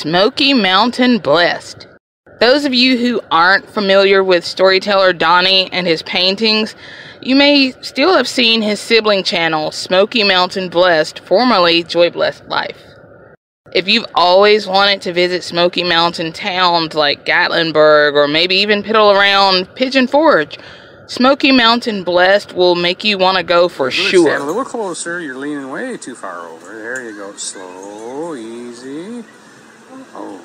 Smoky Mountain Blessed. Those of you who aren't familiar with storyteller Donnie and his paintings, you may still have seen his sibling channel, Smoky Mountain Blessed, formerly Joy Blessed Life. If you've always wanted to visit Smoky Mountain towns like Gatlinburg or maybe even piddle around Pigeon Forge, Smoky Mountain Blessed will make you want to go for sure. Stand a little closer. You're leaning way too far over. There you go. Slow, easy. Oh,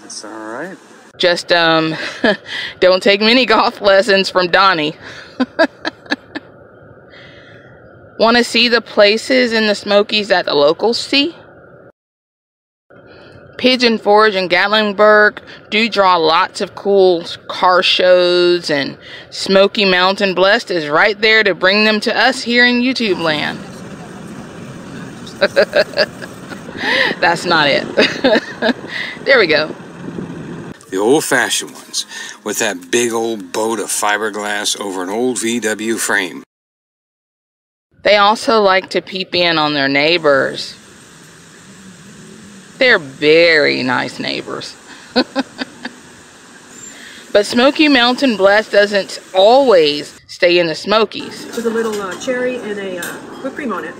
that's all right. Just um, don't take many golf lessons from Donnie. Want to see the places in the Smokies that the locals see? Pigeon Forge and Gatlinburg do draw lots of cool car shows, and Smoky Mountain Blessed is right there to bring them to us here in YouTube land. That's not it. there we go. The old fashioned ones, with that big old boat of fiberglass over an old VW frame. They also like to peep in on their neighbors. They're very nice neighbors. but Smoky Mountain Blessed doesn't always stay in the Smokies. With a little uh, cherry and a uh, whipped cream on it.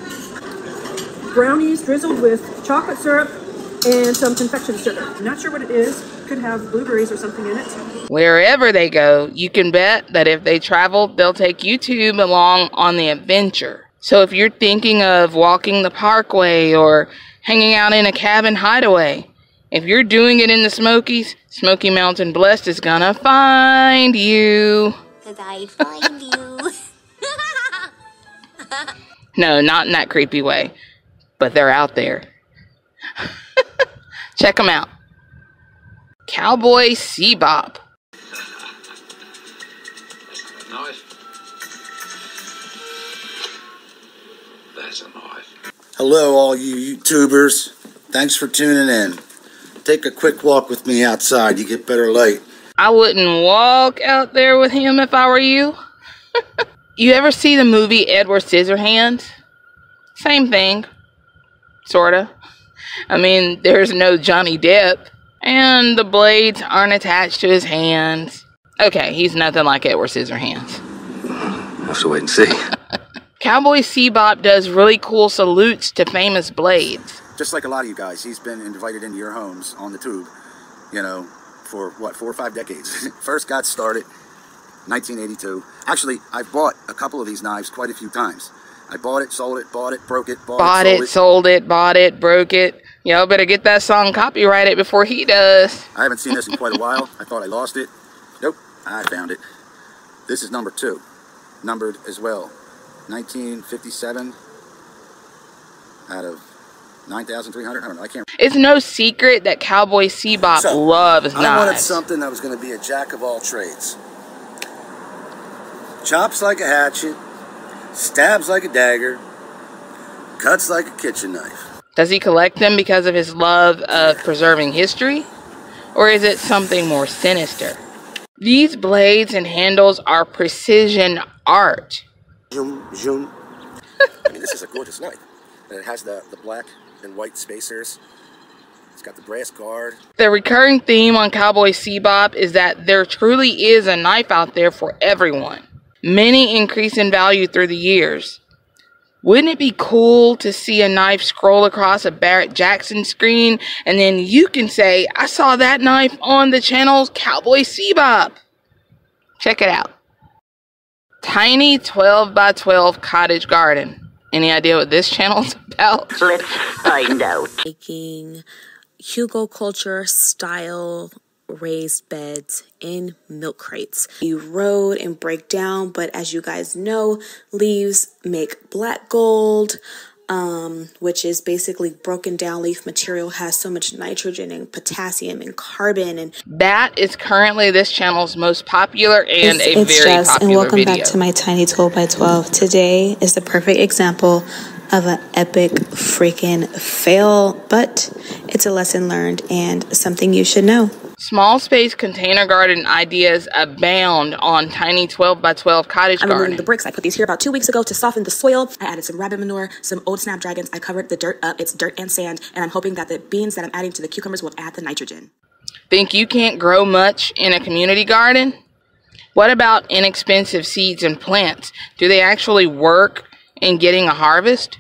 Brownies drizzled with chocolate syrup and some confection sugar. Not sure what it is. Could have blueberries or something in it. Wherever they go, you can bet that if they travel, they'll take YouTube along on the adventure. So if you're thinking of walking the parkway or hanging out in a cabin hideaway. If you're doing it in the Smokies, Smoky Mountain Blessed is gonna find you. Cause I find you. no, not in that creepy way. But they're out there. Check them out. Cowboy C Bop. Knife. That's a knife. Hello, all you YouTubers. Thanks for tuning in. Take a quick walk with me outside. You get better light. I wouldn't walk out there with him if I were you. you ever see the movie Edward Scissorhands? Same thing. Sorta. I mean, there's no Johnny Depp. And the blades aren't attached to his hands. Okay, he's nothing like Edward Scissorhands. We'll have to wait and see. Cowboy C Bop does really cool salutes to famous blades. Just like a lot of you guys, he's been invited into your homes on the tube, you know, for what, four or five decades. First got started 1982. Actually, I've bought a couple of these knives quite a few times. I bought it, sold it, bought it, broke it, bought, bought it, sold it, sold it, bought it, broke it. Y'all better get that song copyrighted before he does. I haven't seen this in quite a while. I thought I lost it. Nope, I found it. This is number two, numbered as well. 1957 out of 9,300. I don't know. I can't. It's no secret that Cowboy C Bop So, loves I wanted something that was going to be a jack of all trades. Chops like a hatchet, stabs like a dagger, cuts like a kitchen knife. Does he collect them because of his love of preserving history? Or is it something more sinister? These blades and handles are precision art. Zoom, zoom. I mean, this is a gorgeous knife. And it has the, the black and white spacers. It's got the brass guard. The recurring theme on Cowboy C Bop is that there truly is a knife out there for everyone. Many increase in value through the years. Wouldn't it be cool to see a knife scroll across a Barrett Jackson screen and then you can say, I saw that knife on the channel's Cowboy C Bop? Check it out. Tiny 12 by 12 cottage garden. Any idea what this channel's about? Let's find out. making hugelkultur style raised beds in milk crates. You erode and break down, but as you guys know, leaves make black gold um, which is basically broken down leaf material, has so much nitrogen and potassium and carbon. And that is currently this channel's most popular and it's, a it's very just, popular And welcome video. back to my tiny 12 by 12. Today is the perfect example of an epic freaking fail, but it's a lesson learned and something you should know. Small space container garden ideas abound on tiny 12 by 12 cottage I'm removing the bricks. I put these here about two weeks ago to soften the soil. I added some rabbit manure, some old snapdragons. I covered the dirt up. It's dirt and sand, and I'm hoping that the beans that I'm adding to the cucumbers will add the nitrogen. Think you can't grow much in a community garden? What about inexpensive seeds and plants? Do they actually work in getting a harvest?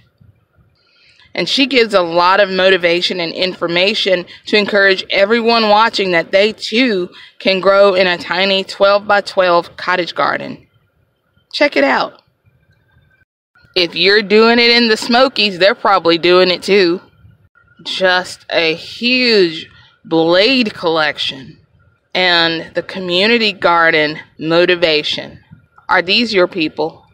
And she gives a lot of motivation and information to encourage everyone watching that they too can grow in a tiny 12 by 12 cottage garden. Check it out. If you're doing it in the Smokies, they're probably doing it too. Just a huge blade collection and the community garden motivation. Are these your people?